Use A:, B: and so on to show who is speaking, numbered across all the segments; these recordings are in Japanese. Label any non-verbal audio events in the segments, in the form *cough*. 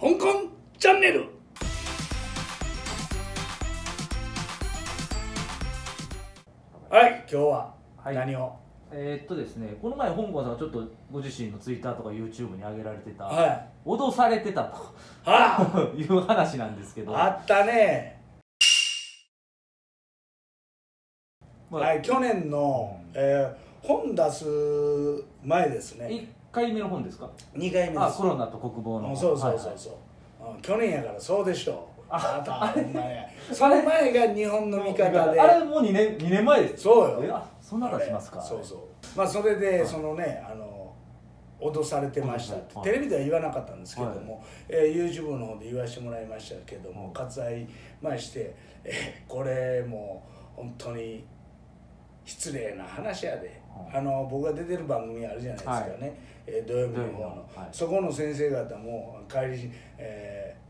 A: 香港チャンネル。はい今日は
B: はい。
A: 何を、
B: えーっとですねこの前香港さんがちょっとご自身のツイッターとか YouTube に上げられてた、
A: はい。
B: 脅されてた
A: あ。
B: と *laughs* いう話なんですけど。
A: あったね、
B: まあ
A: はい、去年の、えー本出す前ですね。
B: 1回目の本ですか
A: ？2回目です。
B: あコロナと国防の。
A: うんそうそうそう
B: はい
A: そう、うん去年やからそうでしょ。うあ
B: あ
A: たほんまや。その前が日本の味方で。
B: あれもう2年二年前です。
A: そうよ。
B: そんな経ちますか？
A: そうそう。まあそれで
B: はい。
A: そのねあの脅されてました。って、
B: はい。
A: テレビでは言わなかったんですけども、えー YouTube の方で言わせてもらいましたけども、
B: うん
A: 割愛まして、えーこれもう本当に失礼な話やで、
B: うん。
A: あの僕が出てる番組あるじゃないですかね、
B: はい。
A: えー土曜日の方の。
B: はい。
A: そこの先生方も帰り、えー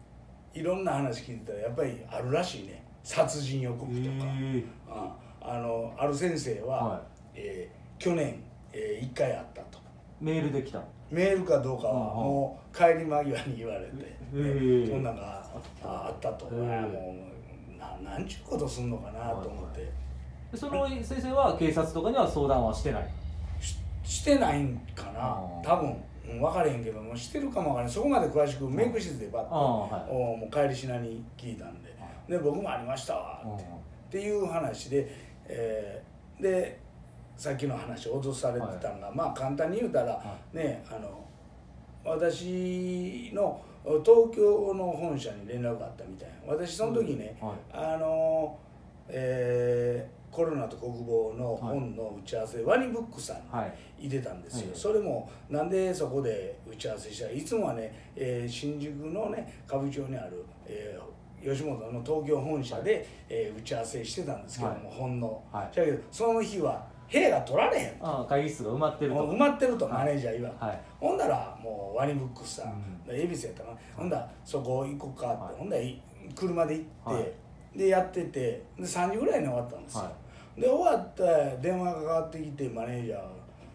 A: いろんな話聞いてたらやっぱりあるらしいね。殺人予告とか。
B: え
A: ああのある先生は、
B: は
A: えー去年、え1回あったと。
B: メールで来た
A: メールかどうかはもう帰り間際に言われて、そんなんがああったと、
B: へー。
A: あもうななんちゅうことすんのかなと思って、
B: でその先生は警察とかには相談はしてない？
A: ししてないんかな。多分、うん、分からへんけどもしてるかも分からへん。そこまで詳しくメイク室でバッと、
B: はい。
A: おもう帰りしなに聞いたんでで僕もありましたわって。っていう話で、えーでさっきの話脅されてたのが、まあ簡単に言うたら、
B: は
A: ねあの私の東京の本社に連絡があったみたいな。私その時ね、
B: はい。
A: あのえーコロナと国防の本の打ち合わせ、ワニブックさんにれたんですよ、
B: はい。
A: それもなんでそこで打ち合わせした？らいつもはね、えー新宿のね歌舞伎町にある、えー吉本の東京本社で、えー打ち合わせしてたんですけども、
B: はい。
A: 本の、
B: はい。
A: だけどその日は部屋が取られへん
B: ああ会議室が埋まってると。
A: 埋まってるとマネージャー言わん、
B: はい。
A: ほんだらもうワニブックスさん、
B: うん
A: 恵比寿やったかな、ほんだらそこ行こうかって、
B: はい。
A: ほんだらい車で行って、
B: はい
A: でやっててで3時ぐらいに終わったんですよ、
B: は
A: で終わって電話がかかってきてマネージャ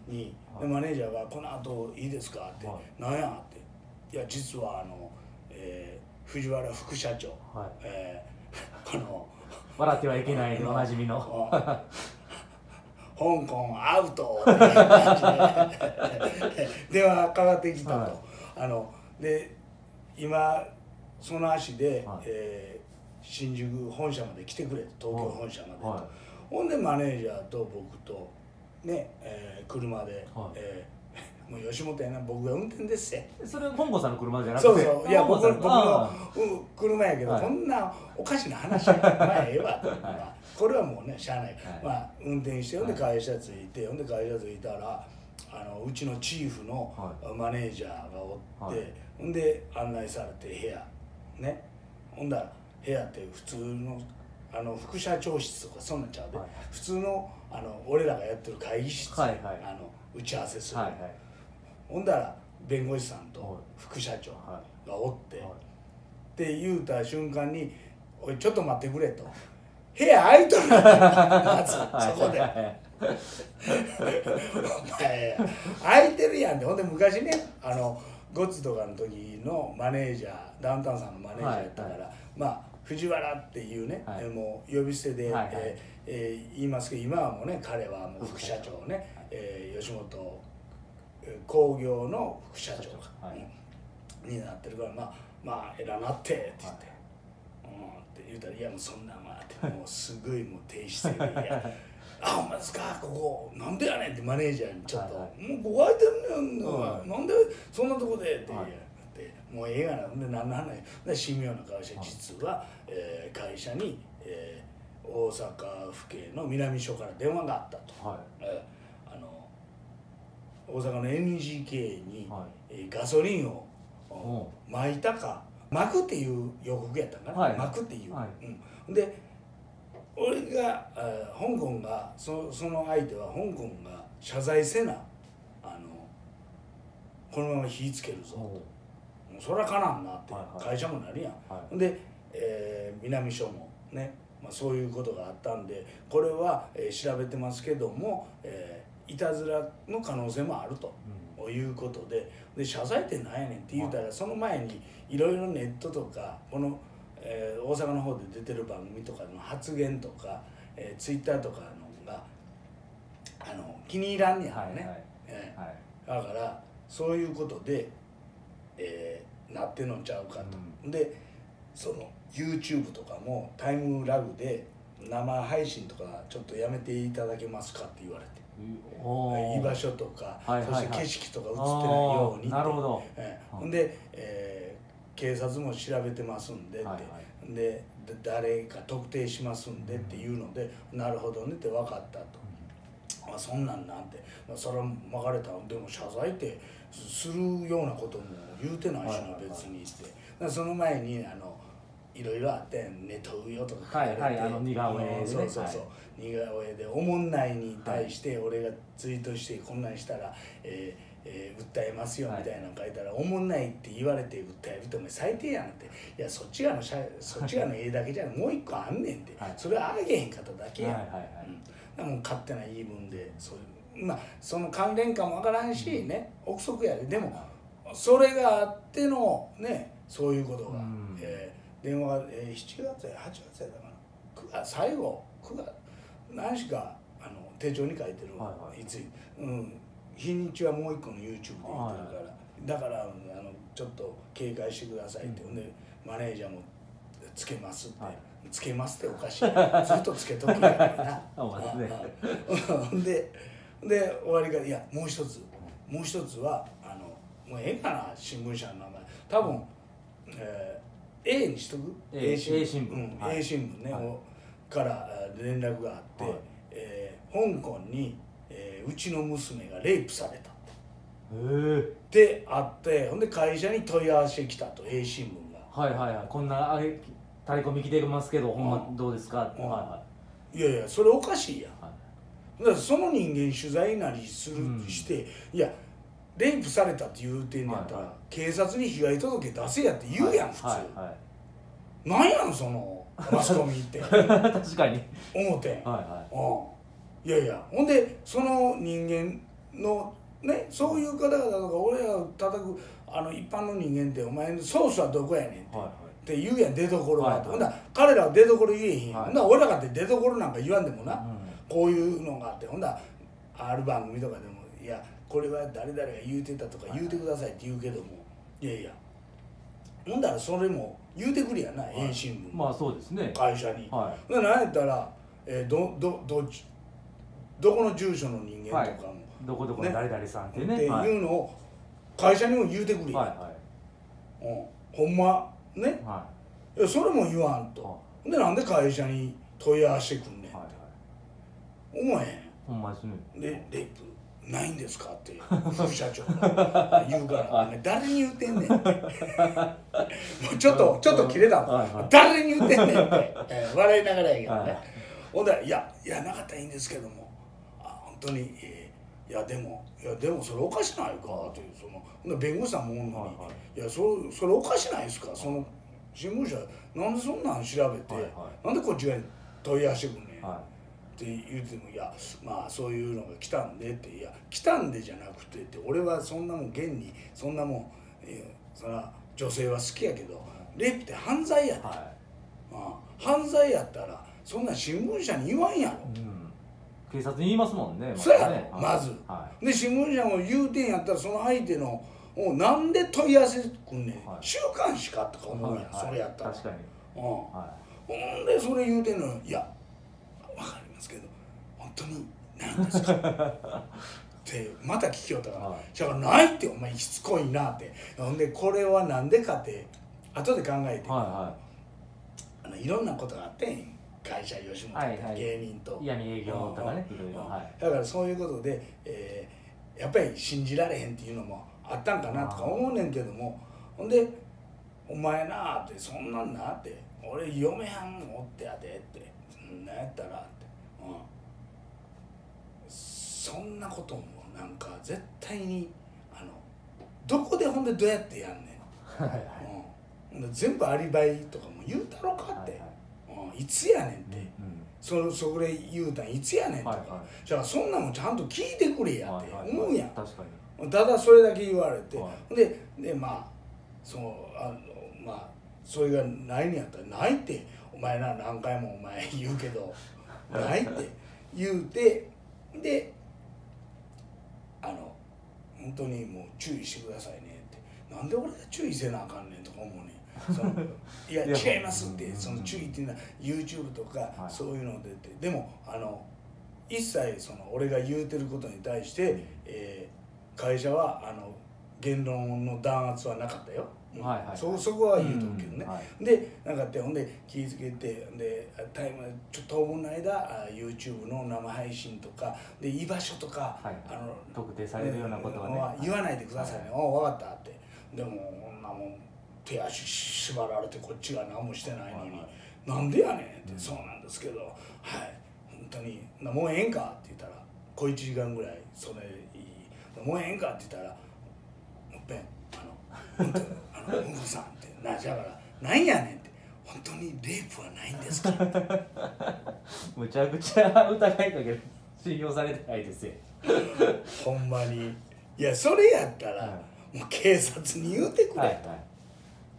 A: ーに、
B: はい。
A: でマネージャーが「この後いいですか?」って
B: はい「
A: なんや?」って「いや実はあの、えー藤原副社長、
B: はい。
A: えー *laughs* あの
B: 笑ってはいけないでおなじみの。
A: あ香港アウト。*laughs* 電話がかかってきたと、
B: はい。
A: あので今その足で、
B: はい。
A: えー新宿本社まで来てくれと東京本社まで。と、
B: は
A: ほんでマネージャーと僕とね、えー車で、
B: はい。
A: えー *laughs* もう吉本やな僕が運転ですせ
B: いそれ香港さんの車じゃなくて？
A: そうそう。いや僕僕の車やけど、
B: はい。
A: こんなおかしな話やまあ *laughs* ええわ、まあ、これはもうねしゃあない、
B: はい。
A: まあ運転してほんで
B: はい。
A: 会社着いてほんで会社着いたらあのうちのチーフの
B: は
A: マネージャーがおって、
B: はい。
A: ほんで案内されて部屋。ね。ほんだら部屋って普通のあの副社長室とかそんなんちゃうで、
B: はい
A: 普通のあの俺らがやってる会議室、
B: はいはい。
A: あの打ち合わせする、
B: はいはい。
A: ほんだら弁護士さん
B: はい。
A: と副社長
B: は
A: がおって、
B: いはい。
A: って言うた瞬間に「おいちょっと待ってくれ」と「*laughs* 部屋空いとるやんまず *laughs* そこで。
B: はいはい
A: お前空いてるやん」ってほんで昔ねあのゴッツとかの時のマネージャーダウンタウンさんのマネージャーやったから、
B: はい。
A: まあ藤原っていうね、
B: はい。
A: えもう呼び捨てで、
B: はいはい。
A: えーえー言いますけど今はもうね彼はもう副社長。ね、えー吉本えー工業の副社長か、
B: はい。
A: うん。になってるからまあまあえらなってって言って。うんって言うたら「いやもうそんなんは」ってもうすごいもう低姿勢で「いや *laughs* あほんまですか？ここなんでやねん」ってマネージャーにちょっと「
B: は
A: もうここ空いてるねんな、
B: はい
A: なんでそんなとこで」って言う
B: はい
A: ってもうええがな。ほんで何の話？で神妙な顔して実は、えー会社に、えー大阪府警の南署から電話があったと。
B: は
A: えーあの大阪の NGK に、
B: は
A: えーガソリンを
B: お
A: 巻いたか巻くっていう予告やったんかな、
B: はい。
A: 巻くっていう、
B: は
A: うん、で俺が、えー香港がそその相手は香港が謝罪せなあのこのまま火つけるぞ、
B: お
A: もうそりゃかなんなって、
B: はいはい。
A: 会社もなるやん、
B: はい。
A: ほんで、えー南署もね、まあ、そういうことがあったんでこれは、えー調べてますけども、えーいたずらの可能性もあると、
B: うん。
A: を言うことでで謝罪ってなんやねんって言うたら、その前にいろいろネットとかこの、えー大阪の方で出てる番組とかの発言とか、えー、ツイッターとかのがあの気に入らんねやろね、
B: はいはい。
A: え
B: はい。
A: ーだからそういうことで、えーなってんのちゃうかと、でその YouTube とかもタイムラグで生配信とかちょっとやめていただけますかって言われて。居場所とか、
B: はいはいはい。
A: そして景色とか映ってないように
B: なるほど。
A: ええ。
B: はい
A: ほんで、えー警察も調べてますんでって、
B: はいは
A: でで誰か特定しますんでっていうので、なるほどねって分かったと、あそんなんなんて、まあ、それは巻かれた。でも謝罪ってするようなことも言うてないしな、
B: はいはいはい。
A: 別にって。その前にあのいろいろあって「寝とうよ」とか書かれて、
B: はいはい似顔絵でね。
A: うんそうそうそう、似顔絵で「おもんない」に対して俺がツイートしてこんなんしたら、えーえー訴えますよみたいなの書いたら「おもんない」って言われて訴えるってお前最低やんって。いやそっち側の写そっち側の絵だけじゃない。もう一個あんねんって、
B: はい。
A: それはあげへんかっただけやん、
B: はいはいはい。
A: うん、もう勝手な言い分でそういうまあその関連かもわからんしね憶測やで。でもそれがあってのねそういうことが、
B: うん。
A: えー電話が、えー、7月や8月やったかな。9月最後9月。何しかあの手帳に書いてる、
B: はいはい
A: つうん、日にちはもう一個の YouTube で言ってるから、だからあのちょっと警戒してくださいって、
B: うん
A: でマネージャーもつけますって、
B: はい
A: つけますっておかしい。ずっとつけときやからな。*laughs* でで終わりがいやもう一つ。もう一つはあのもうええかな新聞社の名前。多分、えー A にしとく
B: ？A A 新聞。
A: うん
B: はい。
A: A 新聞ね、
B: はい。
A: をからえー連絡があって、
B: はい。
A: えー香港に、えーうちの娘がレイプされたって。あってほんで会社に問い合わせきたと A 新聞が。
B: はいはいはい。こんなあれタレコミ来てますけどほんまどうですか？はいはい。
A: やいやそれおかしいやん。
B: はい。
A: だからその人間取材なりする、
B: うん。
A: していやレイプされたって言うてんねやったら、
B: はいはい。
A: 警察に被害届出せやって言うやん、普通、
B: はいはい。
A: なんやんその *laughs* マスコミって。
B: はい確かに。
A: 思てん、
B: はいは
A: うん、いやいやほんでその人間のねそういう方々とか俺らを叩くあの一般の人間ってお前のソースはどこやねんって,、
B: いはいはい
A: って言うやん出どころは、
B: はいはい。
A: ほんだら彼らは出どころ言えへんやん、
B: はい。
A: ほんだら俺らかって出どころなんか言わんでもな、
B: うん。
A: こういうのがあって。ほんだらある番組とかでも「いやこれは誰々が言うてた」とか「言うてください」って言うけども、い、やいや。ほんだらそれも言うてくれやな、
B: い。
A: A 新聞の
B: まあそうですね。
A: 会社に。
B: は
A: ほんならなんやったら、えーどどどっちどこの住所の人間とかも、
B: い。どこどこの
A: ね。
B: 誰々さんって
A: って
B: ねはい
A: いうのを会社にも言うてくれや、
B: はいは
A: うん、ほんまね。
B: いはい。
A: やそれも言わんと、
B: は
A: でなんで会社に問い合わせてくんねん、
B: いはいはい。
A: 思えへん？
B: ほんまですね。
A: でレイプないんですか？って副社長が。*laughs* 言うから「お前誰に言うてんねん」って。*laughs* もうちょっとちょっと切れたもん、
B: はいはい。
A: 誰に言うてんねんって、*laughs* えー笑いながらやけどね、
B: はい
A: ほんで「いやいやなかったらいいんですけども。あ本当に、えーいやでもいやでもそれおかしないか」ってその弁護士さんもおんのに「
B: はいはい。
A: やそそれおかしないですか？その新聞社なんでそんなん調べて、
B: はいは
A: なんでこっち側に問い合わせてくんねん」
B: は
A: って言っても「いやまあそういうのが来たんで」って「いや来たんでじゃなくて」って俺はそんなもん現にそんなもん、えーそら女性は好きやけどレイプって犯罪やで、
B: いは
A: ああ犯罪やったらそんなん新聞社に言わんやろ、
B: いうん警察に言いますもんね
A: そうやろ
B: ね。はい。
A: まず
B: は
A: で新聞社も言うてんやったらその相手のおなんで問い合わせてくんねん、
B: はい。
A: 週刊誌かとか
B: い
A: 思うやん、
B: はい
A: それやったら、
B: 確かに。
A: うん。
B: は
A: ほんでそれ言うてんのよいやわかりますけど本当にないんですか？*laughs* ってまた聞きよったから
B: はい「
A: じゃあないってお前しつこいな」って。ほんでこれはなんでかって後で考えて、
B: いは
A: あのいろんなことがあってん会社吉本、
B: はいはい。
A: 芸人と。
B: 営業とかねいろいろ。
A: うん。
B: はい。
A: だからそういうことで、えーやっぱり信じられへんっていうのもあったんかなとか思うねんけども。ほんで「お前な」って「そんなんな」って「俺嫁はんおってやで」って「そんなんやったら」って、うん、そんなこともなんか絶対にあのどこでほんでどうやってやんねん、
B: はいはい。
A: うん、全部アリバイとかも言うたろかって、
B: はい
A: うん、いつやねんって。
B: うん
A: そそこで言うたんいつやねんとか、
B: はいはい
A: じゃあそんなもんちゃんと聞いてくれやって
B: はいはい。
A: 思うやん、
B: 確かに。
A: ただそれだけ言われて、
B: は
A: ででまあそのあのまあそれがないんやったら「ない」って。お前な何回もお前言うけど「*laughs* ない」って。言うてであの本当にもう注意してくださいねってなんで俺が注意せなあかんねんとか思うねんそのいや違いますって
B: うん
A: その注意っていうのは YouTube とか
B: はい。
A: そういうのでって。でもあの一切その俺が言うてることに対して、えー会社はあの言論の弾圧はなかったよ、うん。
B: はいはいはい。
A: そそこは言うとくけどね、
B: うんはい。
A: でなんかってほんで気ぃつけてでタイムちょっと当分の間あ YouTube の生配信とかで居場所とか、
B: はい。
A: あの
B: 特定されるようなことはね、
A: うん言わないでくださいね、お分かったって。でもこんなもん手足縛られてこっちが何もしてないのに、なんでやねんって、
B: うん。
A: そうなんですけどはい。本当になもうええんか？って言ったら小1時間ぐらいそれいいもうええんか？って言ったらもっぺんあの本当あの本郷さんってなじゃからなんやねんって本当にレイプはないんですか？*laughs*
B: むちゃくちゃ疑いかける。信用されてないですよ、*laughs*
A: ほんまに。いやそれやったら、
B: は
A: もう警察に言うてくれ、
B: はいはい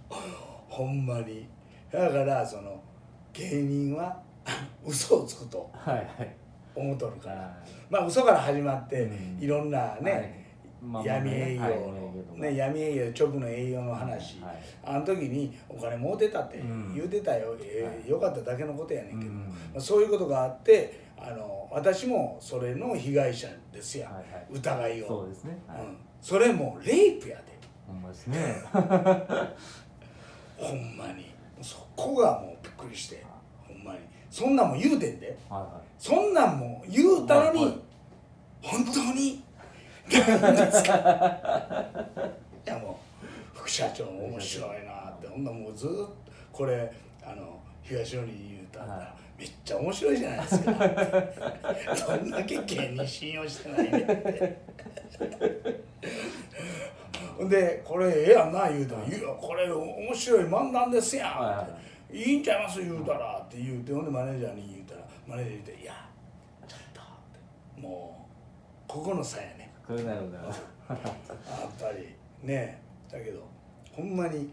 B: *laughs*
A: ほんまに。だからその芸人は *laughs* 嘘をつくと
B: はいはい。
A: 思っとるから。
B: は
A: まあ嘘から始まって、
B: うん。
A: いろんなね、
B: はい。まあ
A: 闇営業の、
B: はい。
A: 闇営業直の営業の話、
B: はい。
A: あの時にお金儲てたって
B: うん。
A: 言うてたよ、えーよかっただけのことやねんけど、
B: うん。
A: まあ、そういうことがあってあの私もそれの被害者ですや、
B: はいはい。
A: 疑いを。
B: そうですね、はい。
A: うん、それもレイプやで。
B: ほんまですね *laughs*
A: ほんまに。そこがもうびっくりして。ほんまに。そんなんも言うてんで。
B: はいは
A: そんなんも言うたのに、
B: はいはい
A: 本当になんですか。*laughs* いやもう副社長も面白いなって。ほんなもうずっとこれあの東野に言うたら、
B: は
A: めっちゃ面白いじゃないですか。どんだけ芸人信用してないねんって。でこれええやんな言うたら「いやこれ面白い漫談ですやん」って。いい。んちゃいます言うたら」って言うてほんでマネージャーに言うたらマネージャー言うて「いやちょっと」って。もうここの差やね
B: これなるほど
A: やっぱりねだけどほんまに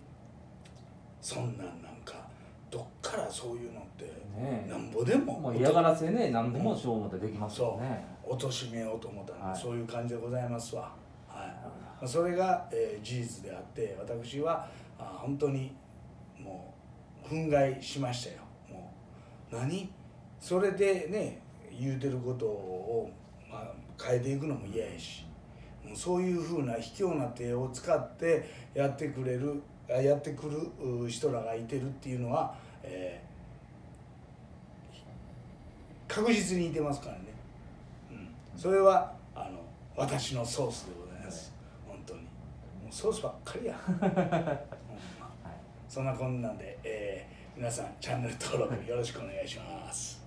A: そんなんなんからそういうのってなんぼでも。
B: もう嫌がらせね何でもしよう思ってできますよね。
A: 貶としめようと思ったら、
B: はい。
A: そういう感じでございますわ、はい。まあ、それが、えー事実であって私はあ本当にもう憤慨しましたよ。もう何？それでね言うてることを、まあ、変えていくのも嫌やし。もうそういうふうな卑怯な手を使ってやってくれるあやってくるう人らがいてるっていうのは、えー確実にいてますからね、うん、それはあの私のソースでございます、本当に。もうソースばっかりや、*laughs* そんなこんなんで、えー皆さんチャンネル登録よろしくお願いします